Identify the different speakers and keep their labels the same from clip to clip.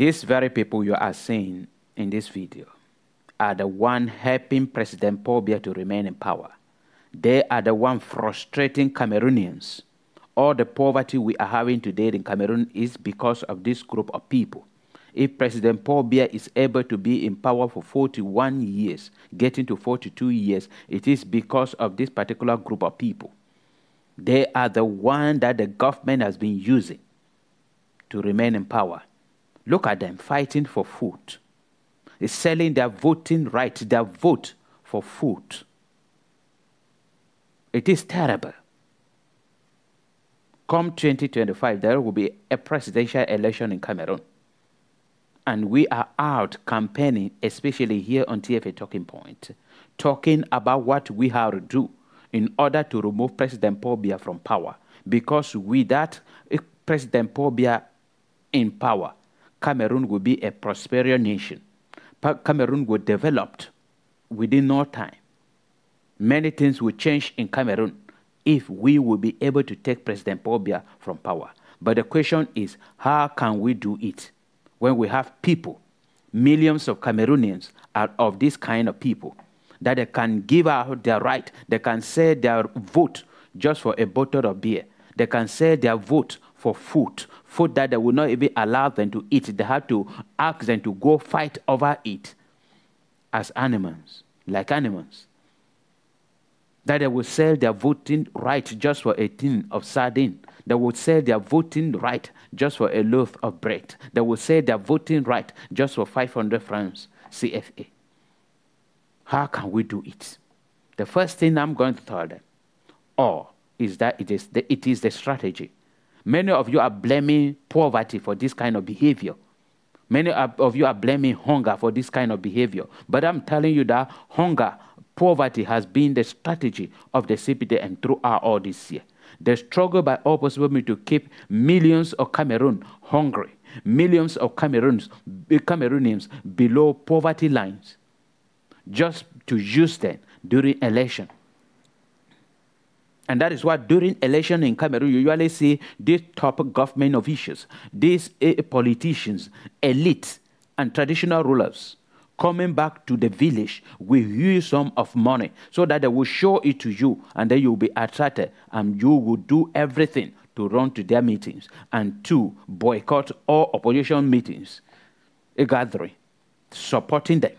Speaker 1: These very people you are seeing in this video are the one helping President Paul Biya to remain in power. They are the one frustrating Cameroonians. All the poverty we are having today in Cameroon is because of this group of people. If President Paul Biya is able to be in power for 41 years, getting to 42 years, it is because of this particular group of people. They are the one that the government has been using to remain in power. Look at them fighting for food. They're selling their voting right, their vote for food. It is terrible. Come 2025, there will be a presidential election in Cameroon. And we are out campaigning, especially here on TFA Talking Point, talking about what we have to do in order to remove President Paul from power. Because without eh, President Paul in power, Cameroon will be a prosperous nation. Cameroon will develop within no time. Many things will change in Cameroon if we will be able to take President Paul from power. But the question is, how can we do it when we have people, millions of Cameroonians are of this kind of people, that they can give out their right, they can sell their vote just for a bottle of beer, they can sell their vote for food, food that they would not even allow them to eat. They have to ask them to go fight over it as animals, like animals. That they would sell their voting right just for a tin of sardine. They would sell their voting right just for a loaf of bread. They would sell their voting right just for 500 francs CFA. How can we do it? The first thing I'm going to tell them, or is that it is the, it is the strategy. Many of you are blaming poverty for this kind of behavior. Many of you are blaming hunger for this kind of behavior. But I'm telling you that hunger, poverty has been the strategy of the CPDM throughout all this year. The struggle by all possible means to keep millions of Cameroon hungry, millions of Cameroons, Cameroonians below poverty lines, just to use them during election. And that is why during election in Cameroon, you usually see these top government officials, these politicians, elites, and traditional rulers coming back to the village with huge sum of money so that they will show it to you and then you'll be attracted and you will do everything to run to their meetings and to boycott all opposition meetings, a gathering, supporting them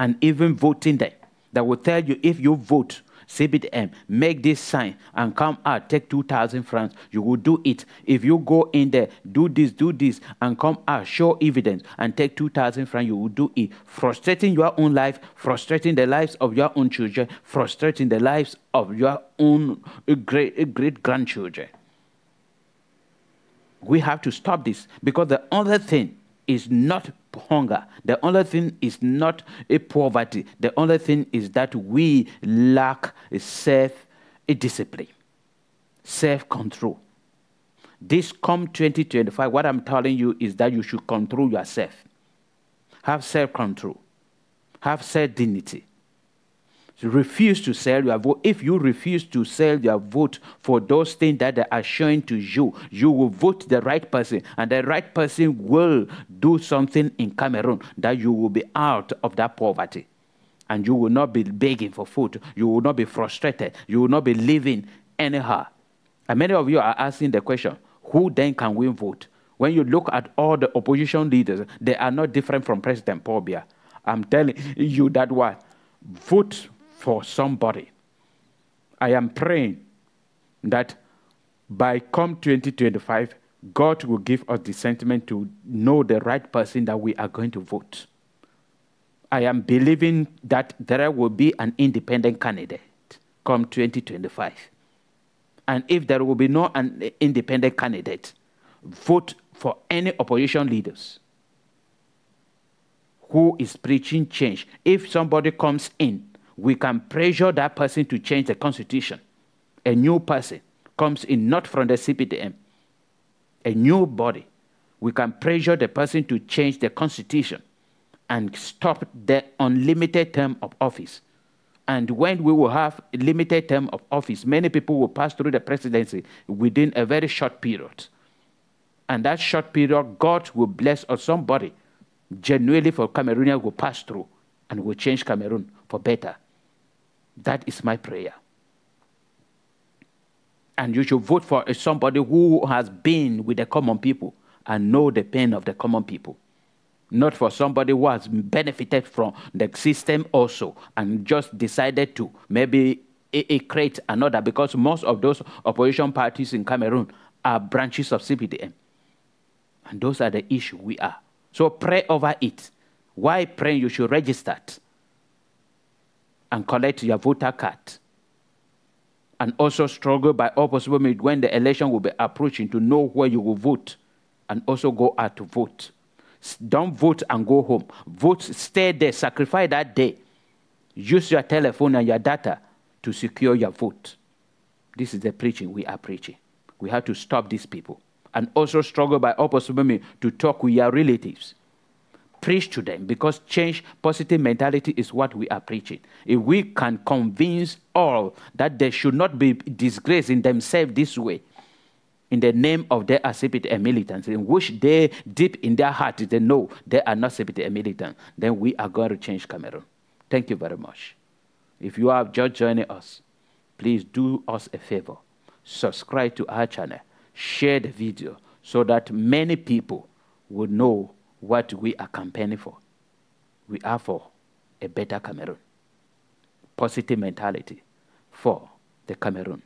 Speaker 1: and even voting them. That will tell you if you vote CPDM, make this sign and come out, take 2,000 francs. You will do it. If you go in there, do this, do this, and come out, show evidence, and take 2,000 francs, you will do it. Frustrating your own life, frustrating the lives of your own children, frustrating the lives of your own great, great grandchildren. We have to stop this because the other thing is not hunger. The only thing is not a poverty. The only thing is that we lack self discipline, self control. This come 2025, what I'm telling you is that you should control yourself. Have self control. Have self dignity refuse to sell your vote, if you refuse to sell your vote for those things that they are showing to you, you will vote the right person, and the right person will do something in Cameroon that you will be out of that poverty. And you will not be begging for food. You will not be frustrated. You will not be living anyhow. And many of you are asking the question who then can we vote? When you look at all the opposition leaders, they are not different from President Paul Biya. I'm telling you that what? Vote for somebody. I am praying that by come 2025, God will give us the sentiment to know the right person that we are going to vote. I am believing that there will be an independent candidate come 2025. And if there will be no an independent candidate, vote for any opposition leaders who is preaching change. If somebody comes in we can pressure that person to change the constitution. A new person comes in not from the CPDM, a new body. We can pressure the person to change the constitution and stop the unlimited term of office. And when we will have a limited term of office, many people will pass through the presidency within a very short period. And that short period, God will bless or somebody genuinely for Cameroonian will pass through and will change Cameroon for better. That is my prayer. And you should vote for somebody who has been with the common people and know the pain of the common people. Not for somebody who has benefited from the system also and just decided to maybe create another because most of those opposition parties in Cameroon are branches of CPDM. And those are the issues we are. So pray over it. Why pray? You should register and collect your voter card. And also struggle by all possible means when the election will be approaching to know where you will vote and also go out to vote. Don't vote and go home. Vote, stay there, sacrifice that day. Use your telephone and your data to secure your vote. This is the preaching we are preaching. We have to stop these people and also struggle by all possible means to talk with your relatives. Preach to them because change, positive mentality is what we are preaching. If we can convince all that they should not be disgraced in themselves this way, in the name of their CPDM militants, in which they deep in their heart they know they are not CPDM militants, then we are going to change Cameroon. Thank you very much. If you are just joining us, please do us a favor. Subscribe to our channel. Share the video so that many people will know what we are campaigning for. We are for a better Cameroon. Positive mentality for the Cameroon.